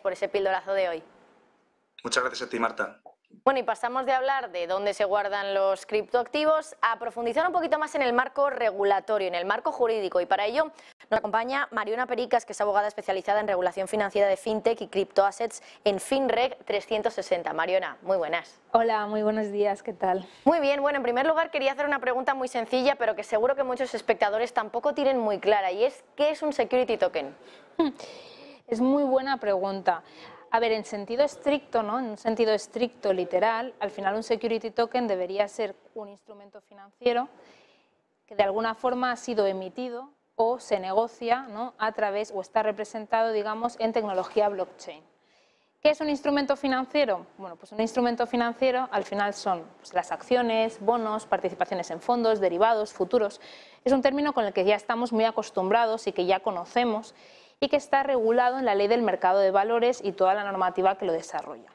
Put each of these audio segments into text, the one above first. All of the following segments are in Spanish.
por ese pildorazo de hoy. Muchas gracias a ti, Marta. Bueno, y pasamos de hablar de dónde se guardan los criptoactivos a profundizar un poquito más en el marco regulatorio, en el marco jurídico. Y para ello nos acompaña Mariona Pericas, que es abogada especializada en regulación financiera de FinTech y criptoassets en FinReg 360. Mariona, muy buenas. Hola, muy buenos días, ¿qué tal? Muy bien, bueno, en primer lugar quería hacer una pregunta muy sencilla, pero que seguro que muchos espectadores tampoco tienen muy clara, y es ¿qué es un security token? Es muy buena pregunta. A ver, en sentido estricto, ¿no? en un sentido estricto, literal, al final un security token debería ser un instrumento financiero que de alguna forma ha sido emitido o se negocia ¿no? a través o está representado, digamos, en tecnología blockchain. ¿Qué es un instrumento financiero? Bueno, pues un instrumento financiero al final son pues, las acciones, bonos, participaciones en fondos, derivados, futuros. Es un término con el que ya estamos muy acostumbrados y que ya conocemos y que está regulado en la ley del mercado de valores y toda la normativa que lo desarrolla.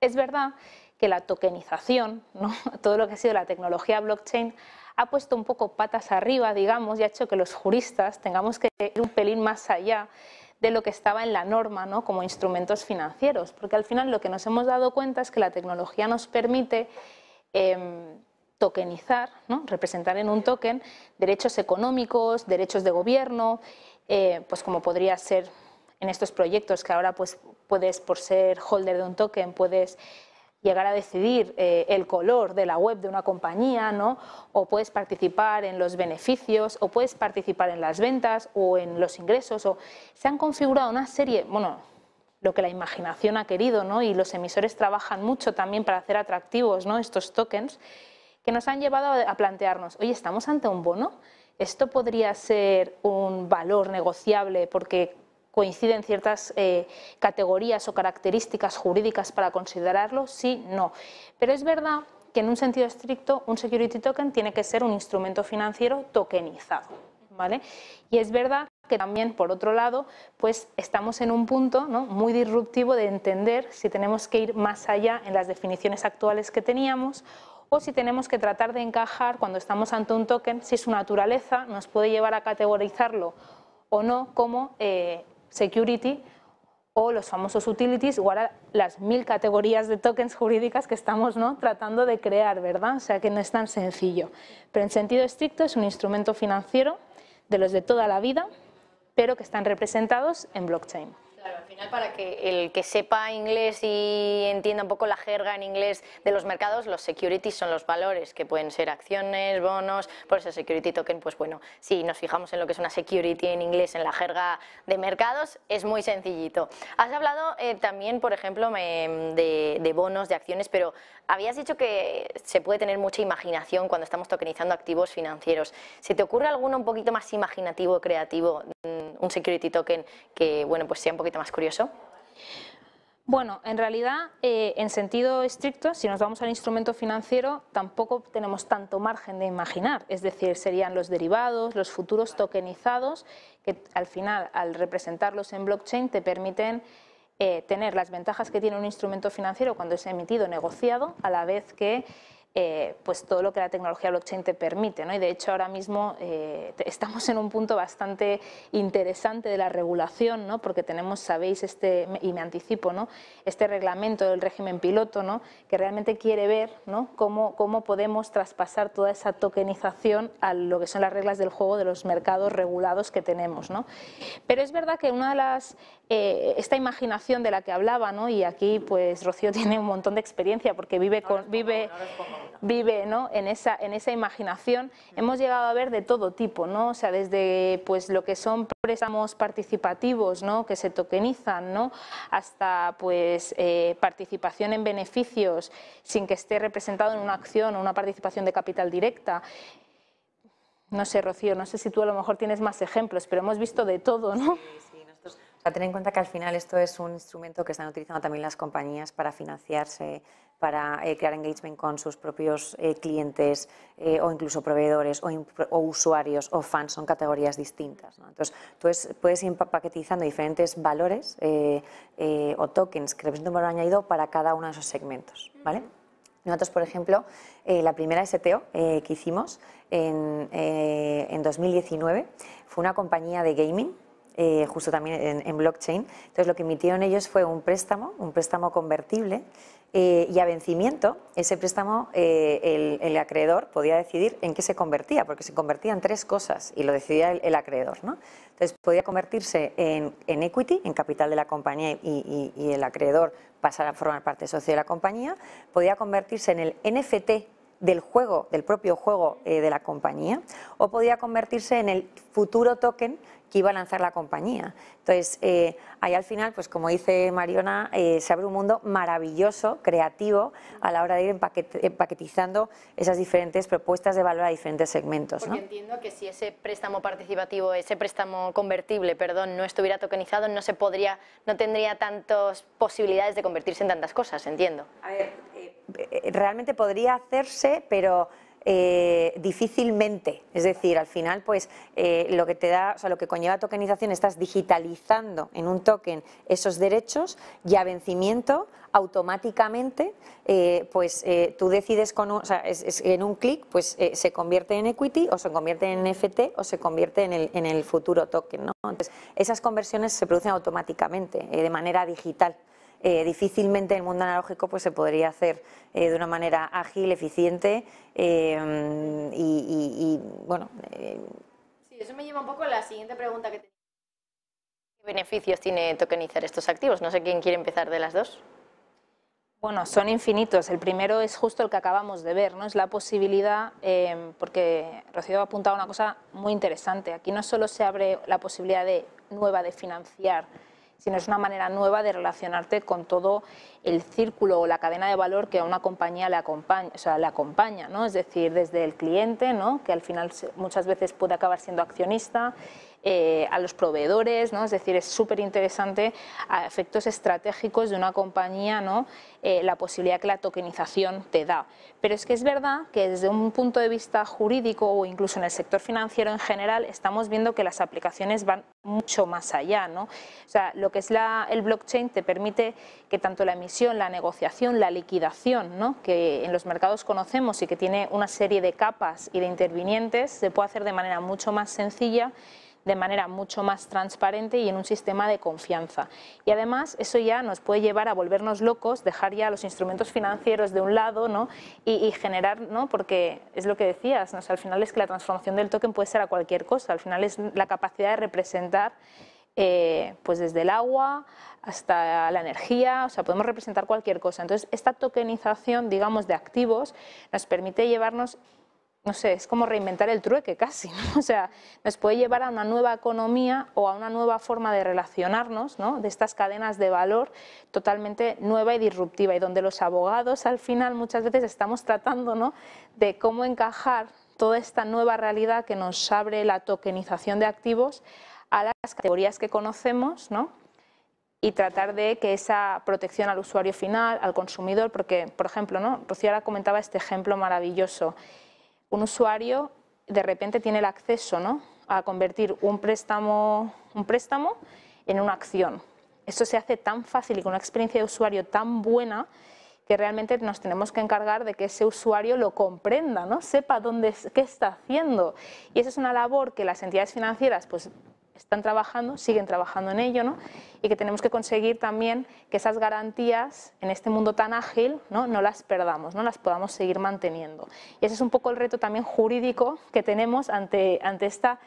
Es verdad que la tokenización, ¿no? todo lo que ha sido la tecnología blockchain, ha puesto un poco patas arriba, digamos, y ha hecho que los juristas tengamos que ir un pelín más allá de lo que estaba en la norma ¿no? como instrumentos financieros, porque al final lo que nos hemos dado cuenta es que la tecnología nos permite em, tokenizar, ¿no? representar en un token derechos económicos, derechos de gobierno, eh, pues como podría ser en estos proyectos que ahora pues puedes, por ser holder de un token, puedes llegar a decidir eh, el color de la web de una compañía, ¿no? o puedes participar en los beneficios, o puedes participar en las ventas o en los ingresos, o se han configurado una serie, bueno, lo que la imaginación ha querido, ¿no? y los emisores trabajan mucho también para hacer atractivos ¿no? estos tokens, que nos han llevado a plantearnos, oye, ¿estamos ante un bono? ¿Esto podría ser un valor negociable porque coinciden ciertas eh, categorías o características jurídicas para considerarlo? Sí, no. Pero es verdad que en un sentido estricto un security token tiene que ser un instrumento financiero tokenizado. ¿vale? Y es verdad que también, por otro lado, pues estamos en un punto muy disruptivo de entender si tenemos que ir más allá en las definiciones actuales que teníamos o si tenemos que tratar de encajar cuando estamos ante un token, si su naturaleza nos puede llevar a categorizarlo o no como eh, security o los famosos utilities, o ahora las mil categorías de tokens jurídicas que estamos ¿no? tratando de crear, ¿verdad? O sea que no es tan sencillo. Pero en sentido estricto es un instrumento financiero de los de toda la vida, pero que están representados en blockchain. Final para que el que sepa inglés y entienda un poco la jerga en inglés de los mercados, los securities son los valores, que pueden ser acciones, bonos, por eso security token, pues bueno, si nos fijamos en lo que es una security en inglés, en la jerga de mercados, es muy sencillito. Has hablado eh, también, por ejemplo, de, de bonos, de acciones, pero habías dicho que se puede tener mucha imaginación cuando estamos tokenizando activos financieros. ¿Se te ocurre alguno un poquito más imaginativo, creativo, un security token que bueno, pues sea un poquito más curioso? Bueno, en realidad, eh, en sentido estricto, si nos vamos al instrumento financiero, tampoco tenemos tanto margen de imaginar. Es decir, serían los derivados, los futuros tokenizados, que al final, al representarlos en blockchain, te permiten eh, tener las ventajas que tiene un instrumento financiero cuando es emitido negociado, a la vez que eh, pues todo lo que la tecnología blockchain te permite. ¿no? Y de hecho ahora mismo eh, estamos en un punto bastante interesante de la regulación, ¿no? porque tenemos, sabéis, este, y me anticipo, ¿no? este reglamento del régimen piloto ¿no? que realmente quiere ver ¿no? cómo, cómo podemos traspasar toda esa tokenización a lo que son las reglas del juego de los mercados regulados que tenemos. ¿no? Pero es verdad que una de las, eh, esta imaginación de la que hablaba, ¿no? y aquí pues Rocío tiene un montón de experiencia porque vive, con, vive vive ¿no? en, esa, en esa imaginación, hemos llegado a ver de todo tipo, ¿no? o sea, desde pues, lo que son préstamos participativos ¿no? que se tokenizan, ¿no? hasta pues, eh, participación en beneficios sin que esté representado en una acción o una participación de capital directa. No sé, Rocío, no sé si tú a lo mejor tienes más ejemplos, pero hemos visto de todo, ¿no? O sea, ten en cuenta que al final esto es un instrumento que están utilizando también las compañías para financiarse, para eh, crear engagement con sus propios eh, clientes eh, o incluso proveedores o, usuarios o fans, son categorías distintas. Entonces, tú puedes ir paquetizando diferentes valores o tokens que representan un valor añadido para cada uno de esos segmentos. ¿vale? Nosotros, por ejemplo, la primera STO que hicimos en, en 2019 fue una compañía de gaming eh, justo también en, blockchain. Entonces lo que emitieron ellos fue un préstamo, un préstamo convertible eh, y a vencimiento, ese préstamo, el, el, acreedor podía decidir en qué se convertía, porque se convertía en tres cosas y lo decidía el, acreedor. ¿no? Entonces podía convertirse en, equity, en capital de la compañía y, el acreedor pasar a formar parte socio de la compañía, podía convertirse en el NFT del juego, del propio juego eh, de la compañía, o podía convertirse en el futuro token que iba a lanzar la compañía. Entonces, eh, ahí al final, pues como dice Mariona, eh, se abre un mundo maravilloso, creativo, a la hora de ir empaquetizando esas diferentes propuestas de valor a diferentes segmentos. Porque entiendo que si ese préstamo participativo, ese préstamo convertible, perdón, no estuviera tokenizado, no se podría, no tendría tantas posibilidades de convertirse en tantas cosas, entiendo. A ver, eh, realmente podría hacerse, pero eh, difícilmente. Es decir, al final, pues eh, lo que te da, o sea, lo que conlleva tokenización, estás digitalizando en un token esos derechos y a vencimiento automáticamente, pues tú decides con un, o sea, en un clic, pues se convierte en equity o se convierte en NFT o se convierte en el, en el futuro token. ¿no? Entonces, esas conversiones se producen automáticamente, de manera digital. Eh, difícilmente en el mundo analógico pues se podría hacer eh, de una manera ágil, eficiente eh, y, bueno. Sí, eso me lleva un poco a la siguiente pregunta que ¿Qué beneficios tiene tokenizar estos activos? No sé quién quiere empezar de las dos. Bueno, son infinitos. El primero es justo el que acabamos de ver, ¿no? Es la posibilidad, porque Rocío ha apuntado una cosa muy interesante. Aquí no solo se abre la posibilidad de, nueva de financiar sino es una manera nueva de relacionarte con todo el círculo o la cadena de valor que a una compañía le acompaña, o sea, le acompaña ¿no? es decir, desde el cliente, ¿no? que al final muchas veces puede acabar siendo accionista, eh, a los proveedores, es decir, es súper interesante a efectos estratégicos de una compañía. Eh, la posibilidad que la tokenización te da. Pero es que es verdad que desde un punto de vista jurídico o incluso en el sector financiero en general estamos viendo que las aplicaciones van mucho más allá. O sea, lo que es el blockchain te permite que tanto la emisión, la negociación, la liquidación, que en los mercados conocemos y que tiene una serie de capas y de intervinientes, se puede hacer de manera mucho más sencilla de manera mucho más transparente y en un sistema de confianza. Y además eso ya nos puede llevar a volvernos locos, dejar ya los instrumentos financieros de un lado ¿no? y, generar, ¿no? porque es lo que decías, ¿no? al final es que la transformación del token puede ser a cualquier cosa, al final es la capacidad de representar eh, pues desde el agua hasta la energía, o sea, podemos representar cualquier cosa. Entonces, esta tokenización, digamos, de activos nos permite llevarnos no sé, es como reinventar el trueque casi, ¿no? o sea, nos puede llevar a una nueva economía o a una nueva forma de relacionarnos, ¿no? de estas cadenas de valor totalmente nueva y disruptiva y donde los abogados al final muchas veces estamos tratando ¿no? de cómo encajar toda esta nueva realidad que nos abre la tokenización de activos a las categorías que conocemos, ¿no? y tratar de que esa protección al usuario final, al consumidor, porque, por ejemplo, ¿no? Rocío ahora comentaba este ejemplo maravilloso, un usuario de repente tiene el acceso ¿no? a convertir un préstamo, un préstamo en una acción. Eso se hace tan fácil y con una experiencia de usuario tan buena que realmente nos tenemos que encargar de que ese usuario lo comprenda, ¿no? sepa dónde, qué está haciendo. Y esa es una labor que las entidades financieras pues, están trabajando, siguen trabajando en ello, ¿no? y que tenemos que conseguir también que esas garantías en este mundo tan ágil ¿no? no las perdamos, no las podamos seguir manteniendo. Y ese es un poco el reto también jurídico que tenemos ante, ante esta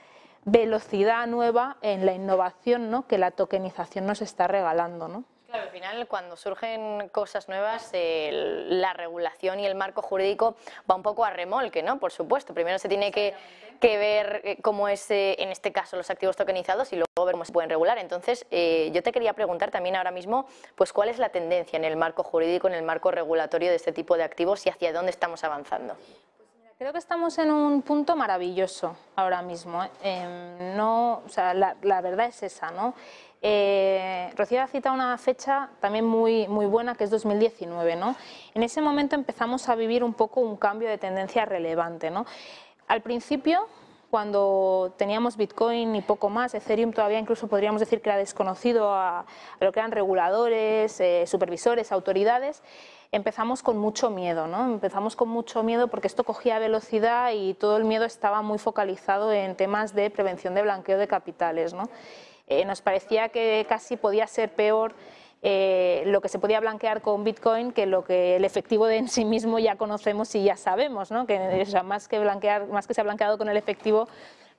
velocidad nueva en la innovación ¿no? que la tokenización nos está regalando. ¿no? Claro, al final cuando surgen cosas nuevas, la regulación y el marco jurídico va un poco a remolque, ¿no? Por supuesto, primero se tiene que, ver eh, cómo es, eh, en este caso, los activos tokenizados y luego ver cómo se pueden regular. Entonces, eh, yo te quería preguntar también ahora mismo, pues, ¿cuál es la tendencia en el marco jurídico, en el marco regulatorio de este tipo de activos y hacia dónde estamos avanzando? Pues creo que estamos en un punto maravilloso ahora mismo. Em, no, o sea, la, la verdad es esa, ¿no? Eh, Rocío ha citado una fecha también muy, muy buena, que es 2019. ¿no? En ese momento empezamos a vivir un poco un cambio de tendencia relevante. ¿no? Al principio, cuando teníamos Bitcoin y poco más, Ethereum todavía incluso podríamos decir que era desconocido a, lo que eran reguladores, eh, supervisores, autoridades, empezamos con mucho miedo, ¿no? Empezamos con mucho miedo porque esto cogía velocidad y todo el miedo estaba muy focalizado en temas de prevención de blanqueo de capitales, ¿no? Eh, nos parecía que casi podía ser peor eh, lo que se podía blanquear con Bitcoin que lo que el efectivo de en sí mismo ya conocemos y ya sabemos, ¿no? que más que blanquear, más que se ha blanqueado con el efectivo,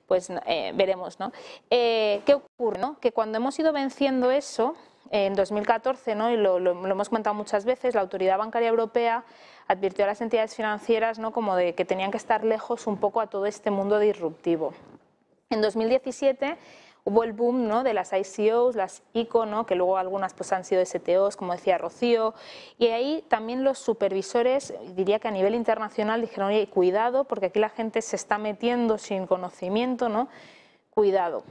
pues eh, veremos. ¿no? ¿Qué ocurre? No? Que cuando hemos ido venciendo eso, en 2014, ¿no? y lo, lo, hemos comentado muchas veces, la Autoridad Bancaria Europea advirtió a las entidades financieras ¿no? como de que tenían que estar lejos un poco a todo este mundo disruptivo. En 2017 hubo el boom ¿no? de las ICOs, las ICO, ¿no? que luego algunas pues, han sido STOs, como decía Rocío, y ahí también los supervisores, diría que a nivel internacional, dijeron, oye, cuidado, porque aquí la gente se está metiendo sin conocimiento, ¿no? cuidado.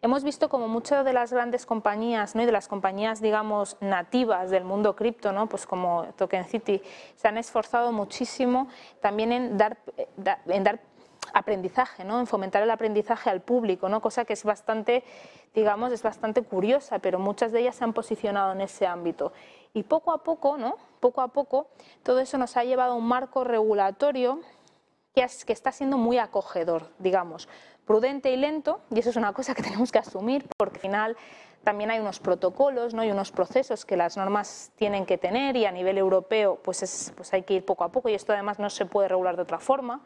Hemos visto como muchas de las grandes compañías ¿no? y de las compañías, digamos, nativas del mundo cripto, ¿no? pues como Token City, se han esforzado muchísimo también en dar, eh, en dar aprendizaje, ¿no? en fomentar el aprendizaje al público, ¿no? cosa que es bastante, digamos, es bastante curiosa, pero muchas de ellas se han posicionado en ese ámbito. Y poco a poco, ¿no? poco a poco, todo eso nos ha llevado a un marco regulatorio que, es, que está siendo muy acogedor, digamos, prudente y lento, y eso es una cosa que tenemos que asumir, porque al final también hay unos protocolos ¿no? y unos procesos que las normas tienen que tener y a nivel europeo pues, es, pues hay que ir poco a poco y esto además no se puede regular de otra forma.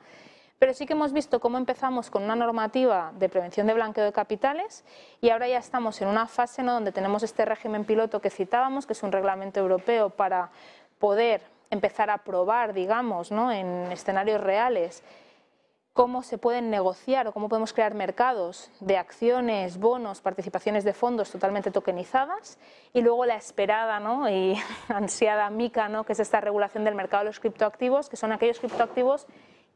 Pero sí que hemos visto cómo empezamos con una normativa de prevención de blanqueo de capitales y ahora ya estamos en una fase ¿no? donde tenemos este régimen piloto que citábamos, que es un reglamento europeo para poder empezar a probar, digamos, ¿no? en escenarios reales cómo se pueden negociar o cómo podemos crear mercados de acciones, bonos, participaciones de fondos totalmente tokenizadas y luego la esperada ¿no? y ansiada MICA, ¿no? que es esta regulación del mercado de los criptoactivos, que son aquellos criptoactivos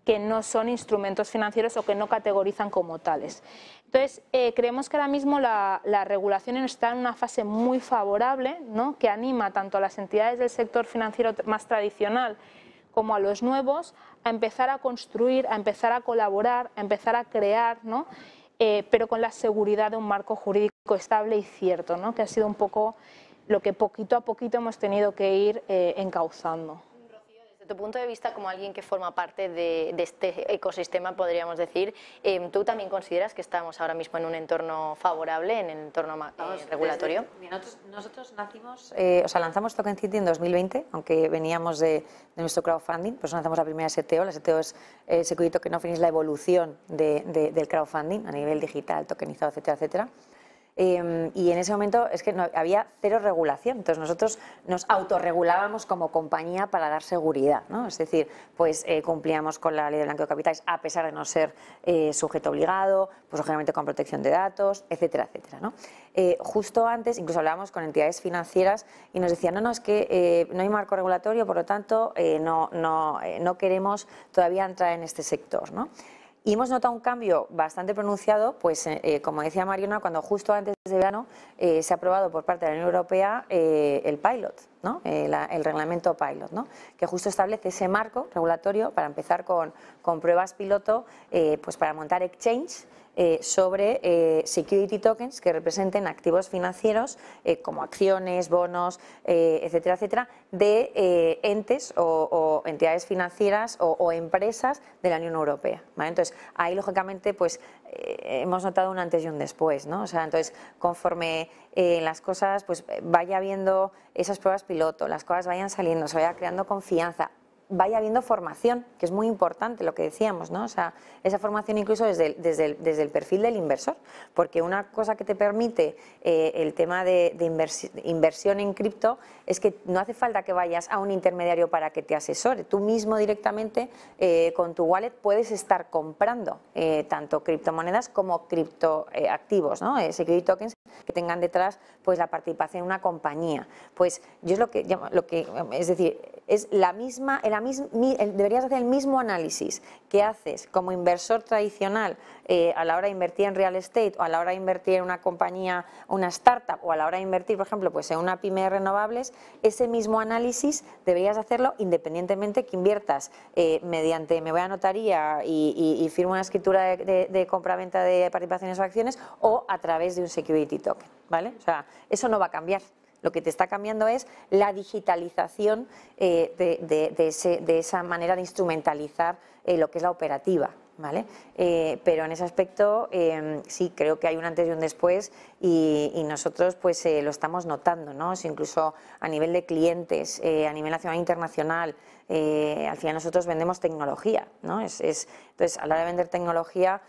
que no son instrumentos financieros o que no categorizan como tales. Entonces, eh, creemos que ahora mismo la, regulación está en una fase muy favorable, que anima tanto a las entidades del sector financiero más tradicional como a los nuevos a empezar a construir, a empezar a colaborar, a empezar a crear. Eh, pero con la seguridad de un marco jurídico estable y cierto, que ha sido un poco lo que poquito a poquito hemos tenido que ir eh, encauzando tu punto de vista, como alguien que forma parte de, este ecosistema, podríamos decir, em, ¿tú también consideras que estamos ahora mismo en un entorno favorable, en el entorno eh, regulatorio? nosotros, nacimos, eh, o sea, lanzamos Token City en 2020, aunque veníamos de, nuestro crowdfunding, pues lanzamos la primera STO. La STO es el Security Token Offering, es la evolución del crowdfunding a nivel digital, tokenizado, etcétera, etcétera. Em, y en ese momento es que no, había cero regulación. Entonces nosotros nos autorregulábamos como compañía para dar seguridad. ¿no? Es decir, pues eh, cumplíamos con la ley de blanqueo de capitales a pesar de no ser eh, sujeto obligado, pues obviamente con protección de datos, etcétera, etcétera. Eh, justo antes, incluso hablábamos con entidades financieras y nos decían, no, no, es que no hay marco regulatorio, por lo tanto no, no, no queremos todavía entrar en este sector. ¿no? Y hemos notado un cambio bastante pronunciado, pues eh, eh, como decía Mariona, cuando justo antes de verano eh, se ha aprobado por parte de la Unión Europea el pilot, ¿no? el reglamento pilot, ¿no? que justo establece ese marco regulatorio para empezar con, con pruebas piloto pues para montar exchange eh, sobre eh, security tokens que representen activos financieros eh, como acciones, bonos, etcétera, etcétera, de entes o, entidades financieras o, empresas de la Unión Europea. Entonces, ahí lógicamente pues hemos notado un antes y un después, ¿no? O sea, entonces, conforme las cosas pues vaya viendo esas pruebas piloto, las cosas vayan saliendo, se vaya creando confianza, vaya habiendo formación, que es muy importante lo que decíamos, ¿no? O sea, esa formación incluso desde el, desde desde el perfil del inversor, porque una cosa que te permite eh, el tema de, inversión en cripto es que no hace falta que vayas a un intermediario para que te asesore. Tú mismo directamente eh, con tu wallet puedes estar comprando eh, tanto criptomonedas como criptoactivos, ¿no? security tokens que tengan detrás pues la participación en una compañía. Pues yo es lo que, es decir, es la misma, deberías hacer el mismo análisis que haces como inversor tradicional eh, a la hora de invertir en real estate o a la hora de invertir en una compañía, una startup o a la hora de invertir, por ejemplo, pues en una pyme de renovables, ese mismo análisis deberías hacerlo independientemente que inviertas eh, mediante me voy a notaría y, firmo una escritura de, de compra-venta de participaciones o acciones o a través de un security ¿vale? O sea, eso no va a cambiar. Lo que te está cambiando es la digitalización eh, de, esa manera de instrumentalizar eh, lo que es la operativa. ¿vale? Eh, pero en ese aspecto em, sí creo que hay un antes y un después y, nosotros pues lo estamos notando, ¿no? incluso a nivel de clientes, a nivel nacional e internacional, al final nosotros vendemos tecnología, ¿no? Es, es, entonces, a la hora de vender tecnología,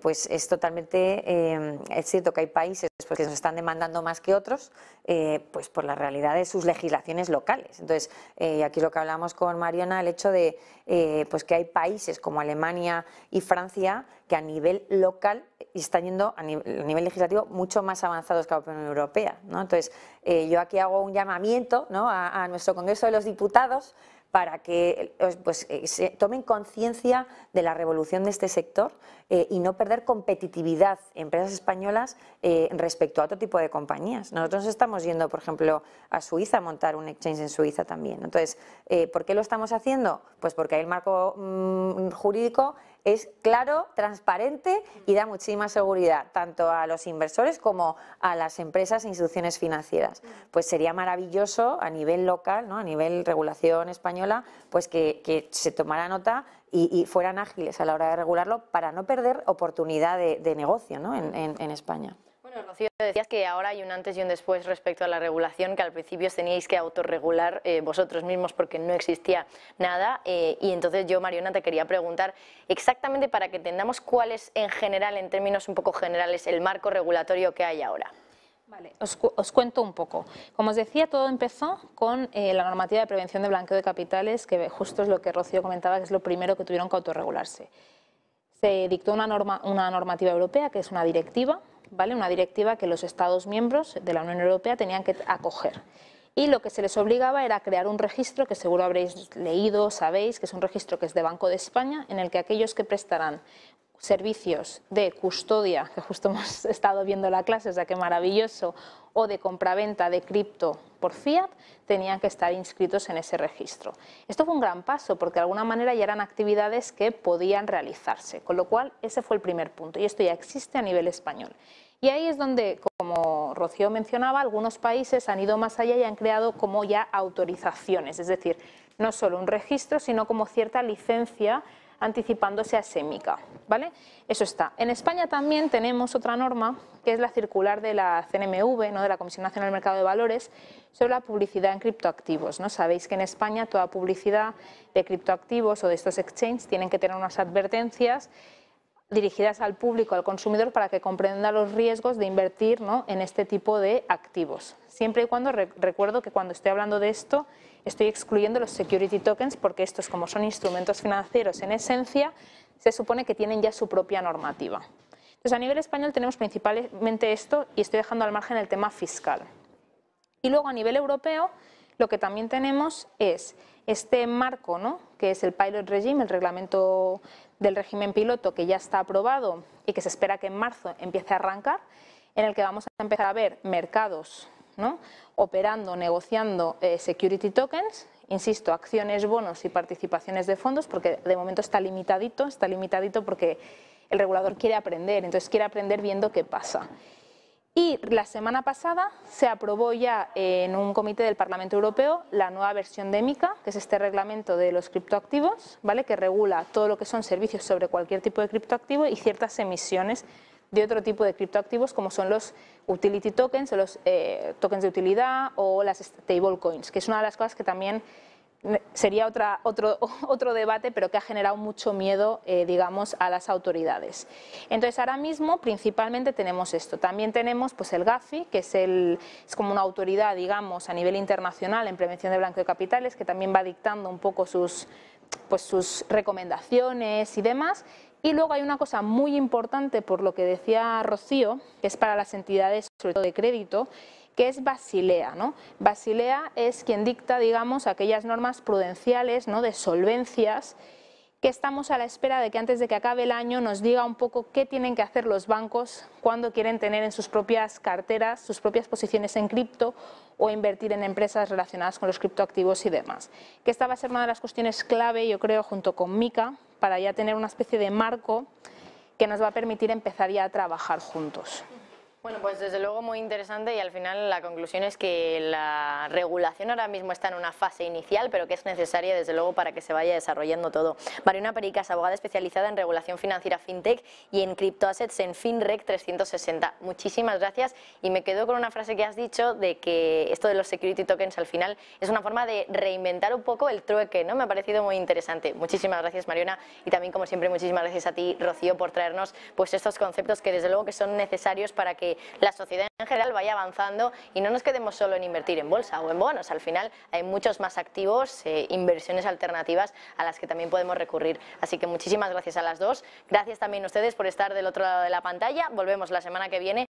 pues es totalmente, em, es cierto que hay países pues, que nos están demandando más que otros, pues por la realidad de sus legislaciones locales. Entonces, aquí lo que hablamos con Mariona, el hecho de pues que hay países como Alemania, y Francia, que a nivel local están yendo a nivel, legislativo mucho más avanzados que la Unión Europea. Entonces, eh, yo aquí hago un llamamiento a, nuestro Congreso de los Diputados para que eh, pues, eh, se tomen conciencia de la revolución de este sector y no perder competitividad empresas españolas respecto a otro tipo de compañías. Nosotros estamos yendo, por ejemplo, a Suiza a montar un exchange en Suiza también. Entonces, ¿por qué lo estamos haciendo? Pues porque hay el marco mm, jurídico es claro, transparente y da muchísima seguridad tanto a los inversores como a las empresas e instituciones financieras. Pues sería maravilloso a nivel local, ¿no? a nivel regulación española, pues que, se tomara nota y, fueran ágiles a la hora de regularlo para no perder oportunidad de, negocio en España. Bueno, Rocío, decías que ahora hay un antes y un después respecto a la regulación, que al principio os teníais que autorregular eh, vosotros mismos porque no existía nada. Eh, y entonces yo, Mariona, te quería preguntar exactamente para que entendamos cuál es en general, en términos un poco generales, el marco regulatorio que hay ahora. Vale, os, cuento un poco. Como os decía, todo empezó con eh, la normativa de prevención de blanqueo de capitales, que justo es lo que Rocío comentaba, que es lo primero que tuvieron que autorregularse. Se dictó una, norma, una normativa europea, que es una directiva, ¿vale? una directiva que los Estados miembros de la Unión Europea tenían que acoger. Y lo que se les obligaba era crear un registro que seguro habréis leído, sabéis, que es un registro que es de Banco de España, en el que aquellos que prestarán servicios de custodia, que justo hemos estado viendo la clase, o sea que maravilloso, o de compraventa de cripto por fiat, tenían que estar inscritos en ese registro. Esto fue un gran paso porque de alguna manera ya eran actividades que podían realizarse, con lo cual ese fue el primer punto y esto ya existe a nivel español. Y ahí es donde, como Rocío mencionaba, algunos países han ido más allá y han creado como ya autorizaciones, es decir, no solo un registro, sino como cierta licencia anticipándose a SEMICA. ¿vale? Eso está. En España también tenemos otra norma, que es la circular de la CNMV, ¿no? de la Comisión Nacional del Mercado de Valores, sobre la publicidad en criptoactivos. ¿no? Sabéis que en España toda publicidad de criptoactivos o de estos exchanges tienen que tener unas advertencias dirigidas al público, al consumidor, para que comprenda los riesgos de invertir ¿no? en este tipo de activos. Siempre y cuando recuerdo que cuando estoy hablando de esto estoy excluyendo los security tokens porque estos, como son instrumentos financieros en esencia, se supone que tienen ya su propia normativa. Entonces, a nivel español tenemos principalmente esto y estoy dejando al margen el tema fiscal. Y luego, a nivel europeo, lo que también tenemos es este marco, ¿no? que es el Pilot Regime, el reglamento del régimen piloto que ya está aprobado y que se espera que en marzo empiece a arrancar, en el que vamos a empezar a ver mercados operando, negociando eh, security tokens, insisto, acciones, bonos y participaciones de fondos, porque de momento está limitadito, está limitadito porque el regulador quiere aprender, entonces quiere aprender viendo qué pasa. Y la semana pasada se aprobó ya en un comité del Parlamento Europeo la nueva versión de MICA, que es este reglamento de los criptoactivos, ¿vale? que regula todo lo que son servicios sobre cualquier tipo de criptoactivo y ciertas emisiones de otro tipo de criptoactivos como son los utility tokens, los eh, tokens de utilidad o las stablecoins, que es una de las cosas que también sería otra, otro, otro debate, pero que ha generado mucho miedo, eh, digamos, a las autoridades. Entonces, ahora mismo, principalmente tenemos esto. También tenemos pues, el GAFI, que es, el, es como una autoridad, digamos, a nivel internacional en prevención de blanqueo de capitales, que también va dictando un poco sus, pues, sus recomendaciones y demás. Y luego hay una cosa muy importante, por lo que decía Rocío, que es para las entidades, sobre todo de crédito, que es Basilea. ¿no? Basilea es quien dicta, digamos, aquellas normas prudenciales ¿no? de solvencias que estamos a la espera de que antes de que acabe el año nos diga un poco qué tienen que hacer los bancos cuando quieren tener en sus propias carteras, sus propias posiciones en cripto o invertir en empresas relacionadas con los criptoactivos y demás. Que esta va a ser una de las cuestiones clave, yo creo, junto con MICA, para ya tener una especie de marco que nos va a permitir empezar ya a trabajar juntos. Bueno, pues desde luego muy interesante y al final la conclusión es que la regulación ahora mismo está en una fase inicial, pero que es necesaria desde luego para que se vaya desarrollando todo. Mariona Pericas, abogada especializada en regulación financiera fintech y en criptoassets en FinRec 360. Muchísimas gracias y me quedo con una frase que has dicho de que esto de los security tokens al final es una forma de reinventar un poco el trueque, ¿no? Me ha parecido muy interesante. Muchísimas gracias Mariona y también como siempre muchísimas gracias a ti Rocío por traernos pues estos conceptos que desde luego que son necesarios para la sociedad en general vaya avanzando y no nos quedemos solo en invertir en bolsa o en bonos. Al final hay muchos más activos, eh, inversiones alternativas a las que también podemos recurrir. Así que muchísimas gracias a las dos. Gracias también a ustedes por estar del otro lado de la pantalla. Volvemos la semana que viene.